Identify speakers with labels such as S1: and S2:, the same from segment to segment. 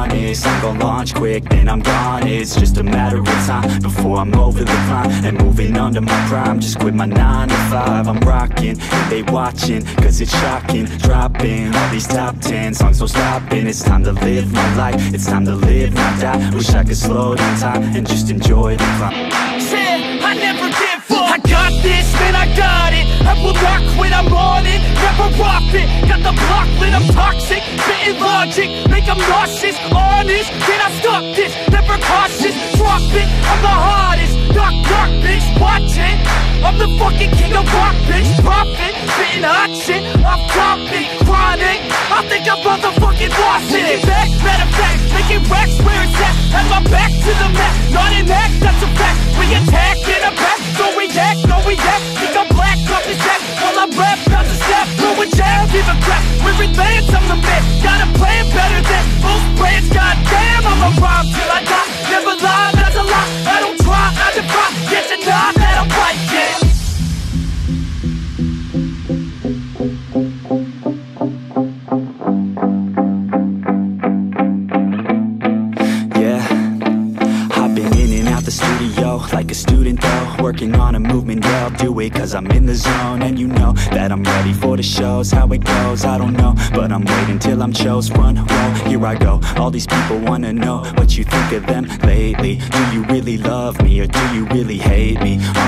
S1: Honest, I'm gon' launch quick Then I'm gone, it's just a matter of time before I'm over the climb And moving under my prime. Just quit my 9 to 5 I'm rocking they watching Cause it's shocking. Dropping all these top 10 songs So stopping. It's time to live my life. It's time to live, not die. Wish I could slow down time And just enjoy the climb.
S2: Said I never give up them nauseous Honest, can I stop this? Never cautious, drop it. I'm the hardest, knock knock bitch. Watch it, I'm the fucking king of rock bitch. Profit, spitting hot shit I'm dropping, chronic. I think I'm motherfucking lost it. Taking back, matter of Making racks where it's at. Have my back to the mat Not an act, that's a fact. We attack in a back Don't react, no
S1: like a student though. Working on a movement, yeah I'll do it cause I'm in the zone. And you know that I'm ready for the shows How it goes, I don't know. But I'm waiting till I'm chose front row Here I go, all these people wanna know What you think of them lately. Do you really love me or do you really hate me?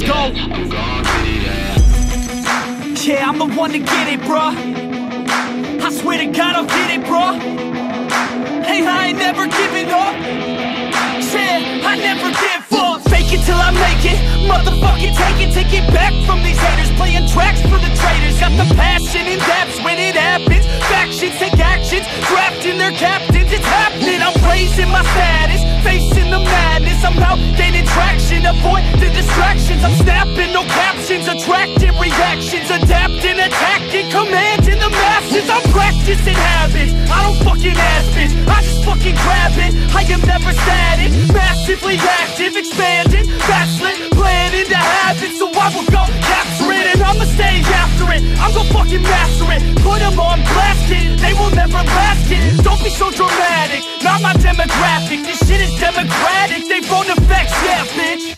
S2: let's go.
S3: Yeah,
S2: I'm the one to get it, bruh. I swear to God I'll get it, bruh actions Drafting their captains It's happening. I'm raising my status Facing the madness. I'm out gaining traction Avoid the distractions. I'm snapping no captions Attracting reactions Adapting, attacking Commanding the masses. I'm practicing habits. I don't fucking ask bitch I just fucking grab it. I am never static. Massively active Expanding Backslid Planning be so dramatic, not my demographic. This shit is democratic, they vote effects, yeah, bitch.